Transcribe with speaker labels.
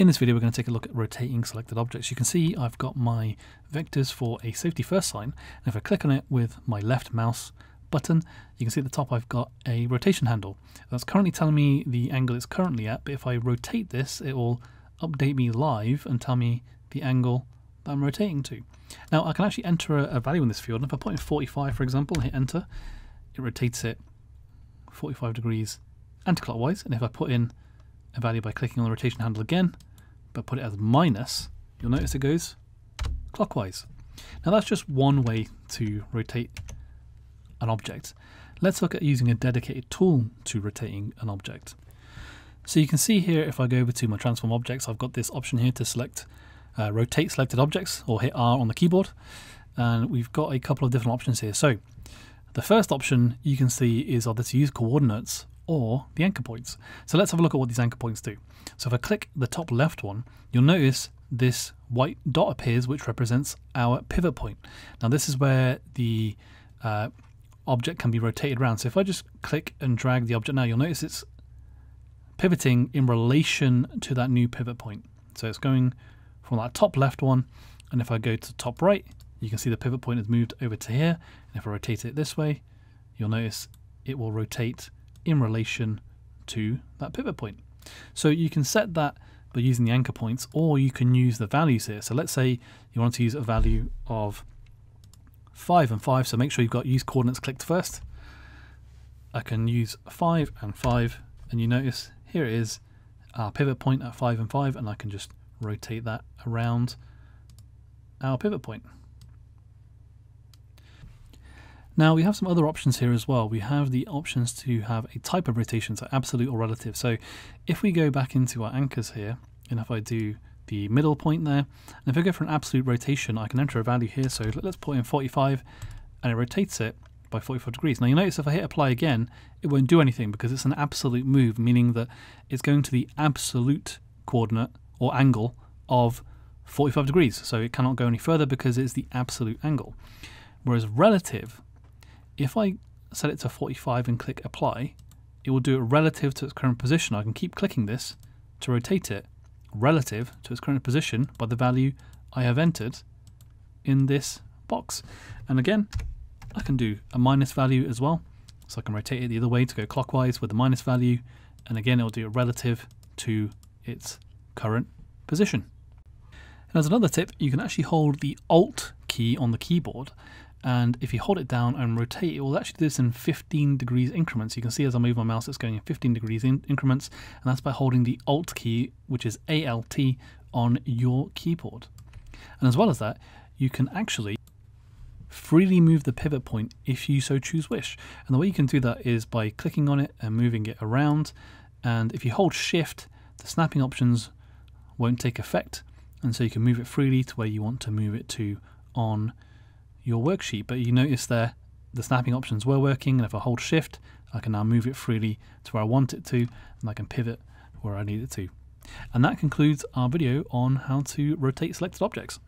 Speaker 1: In this video, we're going to take a look at rotating selected objects. You can see I've got my vectors for a safety first sign. And if I click on it with my left mouse button, you can see at the top I've got a rotation handle. That's currently telling me the angle it's currently at, but if I rotate this, it will update me live and tell me the angle that I'm rotating to. Now I can actually enter a, value in this field. And if I put in 45, for example, and hit enter, it rotates it 45 degrees anti-clockwise. And if I put in a value by clicking on the rotation handle again, but put it as minus, you'll notice it goes clockwise. Now that's just one way to rotate an object. Let's look at using a dedicated tool to rotating an object. So you can see here if I go over to my transform objects I've got this option here to select uh, rotate selected objects or hit R on the keyboard and we've got a couple of different options here. So the first option you can see is either to use coordinates or the anchor points. So let's have a look at what these anchor points do. So if I click the top left one, you'll notice this white dot appears which represents our pivot point. Now this is where the uh, object can be rotated around. So if I just click and drag the object now, you'll notice it's pivoting in relation to that new pivot point. So it's going from that top left one, and if I go to top right, you can see the pivot point has moved over to here. And if I rotate it this way, you'll notice it will rotate in relation to that pivot point. So you can set that by using the anchor points or you can use the values here. So let's say you want to use a value of 5 and 5, so make sure you've got use coordinates clicked first. I can use 5 and 5 and you notice here it is our pivot point at 5 and 5 and I can just rotate that around our pivot point. Now we have some other options here as well. We have the options to have a type of rotation, so absolute or relative. So if we go back into our anchors here, and if I do the middle point there, and if I go for an absolute rotation, I can enter a value here. So let's put in 45, and it rotates it by 45 degrees. Now you notice if I hit apply again, it won't do anything because it's an absolute move, meaning that it's going to the absolute coordinate or angle of 45 degrees. So it cannot go any further because it's the absolute angle. Whereas relative if I set it to 45 and click apply, it will do it relative to its current position. I can keep clicking this to rotate it relative to its current position by the value I have entered in this box. And again, I can do a minus value as well. So I can rotate it the other way to go clockwise with the minus value. And again, it will do it relative to its current position. And as another tip, you can actually hold the Alt key on the keyboard and if you hold it down and rotate it will actually do this in 15 degrees increments. You can see as I move my mouse it's going in 15 degrees in increments. And that's by holding the alt key which is ALT on your keyboard. And as well as that you can actually freely move the pivot point if you so choose wish. And the way you can do that is by clicking on it and moving it around. And if you hold shift the snapping options won't take effect. And so you can move it freely to where you want to move it to on your worksheet. But you notice there the snapping options were working and if I hold shift I can now move it freely to where I want it to and I can pivot where I need it to. And that concludes our video on how to rotate selected objects.